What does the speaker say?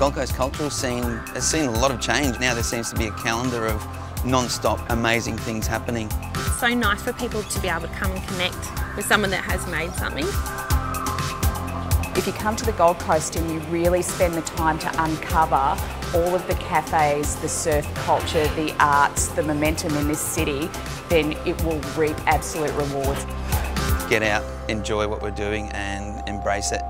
Gold Coast cultural scene has seen a lot of change. Now there seems to be a calendar of non-stop amazing things happening. It's so nice for people to be able to come and connect with someone that has made something. If you come to the Gold Coast and you really spend the time to uncover all of the cafes, the surf culture, the arts, the momentum in this city, then it will reap absolute rewards. Get out, enjoy what we're doing and embrace it.